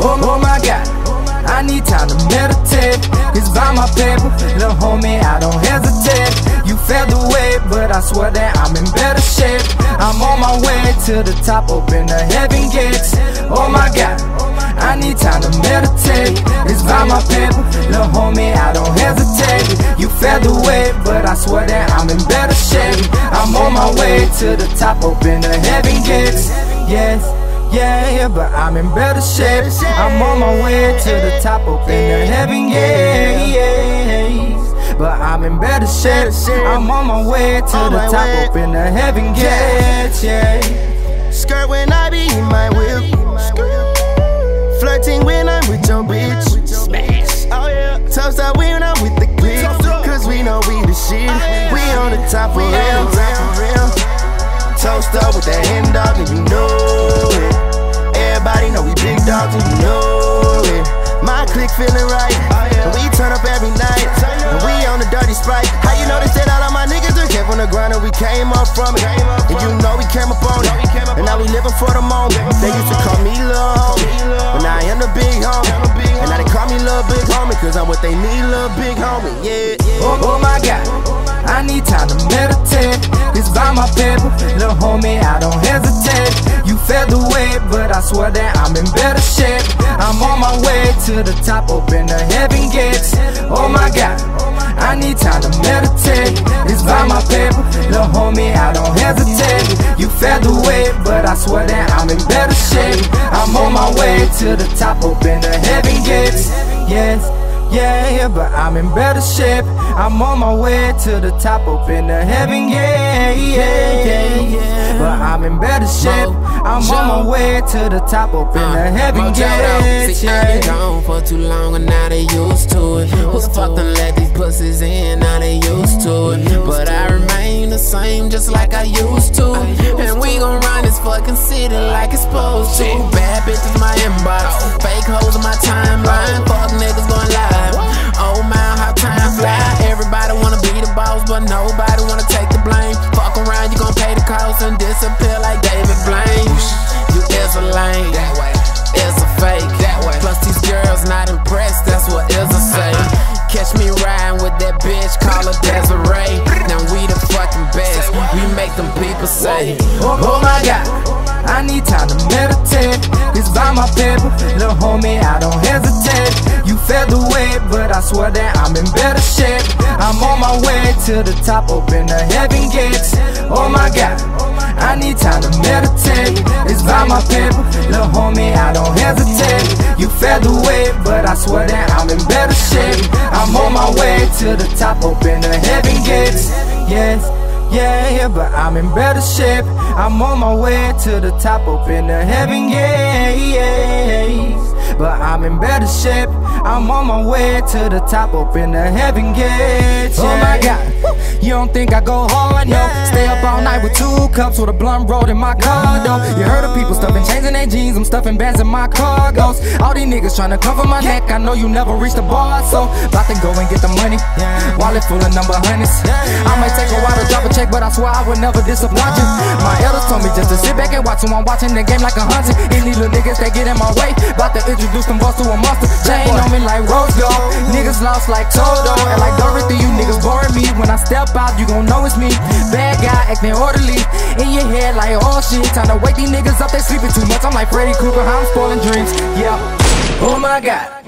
Oh, oh my God. I need time to meditate. It's by my paper. Little homie, I don't hesitate. You felt the way, but I swear that I'm in better shape. I'm on my way to the top, open the heaven gates. Oh my God. My way to the top, open the heaven gates. Yes. Yeah, but I'm in better shape. I'm on my way to the top, open the heaven gates. But I'm in better shape. I'm on my way to the top, open the heaven gates. Yeah. Skirt when I be in my whip. Flirting when I'm with your bitch. Smash. Oh up when I'm with the clique. Cause we know we the shit. Oh, we on the top for real. Toast up with that hen dog and you know it. Everybody know we big dogs and you know it. My clique feeling right. And we turn up every night. And we on the dirty sprite. How you know they said all of my niggas are came from the ground and we came up from it. And you know we came up on it. And now we living for the moment. They used to call me Lil Homie. But now I am the big homie. And now they call me Lil Big Homie. Cause I'm what they need, Lil Big Homie. Yeah, yeah. Oh, oh my God. I need time to meditate. It's by my paper, little homie, I don't hesitate. You felt the way, but I swear that I'm in better shape. I'm on my way to the top, open the heaven gates. Oh my God, I need time to meditate. It's by my paper, little homie, I don't hesitate. You felt the way, but I swear that I'm in better shape. I'm on my way to the top, open the heaven gates. Yes. Yeah, but I'm in better shape. I'm on my way to the top, open the heaven. Yeah, yeah, yeah. But I'm in better shape. I'm on my way to the top, open the uh, heaven gate. See, I been gone for too long and now they used to it. Who the fuck done let these pussies in? Now they used to it. But I remain the same, just like I used to. And we gon' run this fucking city like it's supposed to. Bad bitches my inbox, fake hoes in my timeline. Bitch, call her Desiree. Now we the fucking best, we make them people say. Oh, oh my God. I need time to meditate. It's by my paper, little homie, I don't hesitate. You felt the way, but I swear that I'm in better shape. I'm on my way to the top, open the heaven gates. Oh my God, I need time to meditate. It's by my paper, little homie, I don't hesitate. You felt the way, but I swear that I'm in better shape. To the top, open the heaven gates. Yes. Yeah, but I'm in better shape. I'm on my way to the top, open the heaven gates. But I'm in better shape. I'm on my way to the top, open the heaven gates. Oh my God, you don't think I go hard? No, stay up all night with two cups with a blunt rolled in my car. Though oh. you heard of people stuffing chains in their jeans, I'm stuffing bands in my cargos. All these niggas trying to cover my neck. I know you never reach the bar, so about to go and get the money. Wallet full of number hundreds. I might take a while to drop a check, but I swear I would never disappoint you. My elders told me just to sit back and watch them. I'm watching the game like a hunter. Any little niggas that get in my way, about to introduce them boss to a monster. Chain on me like rose gold. Niggas lost like Toto. And like Dorothy, you niggas. When I step out, you gon' know it's me. Bad guy acting orderly. In your head like oh shit. Time to wake these niggas up, they sleeping too much. I'm like Freddy Krueger, how I'm spoiling dreams. Yeah. Oh my god.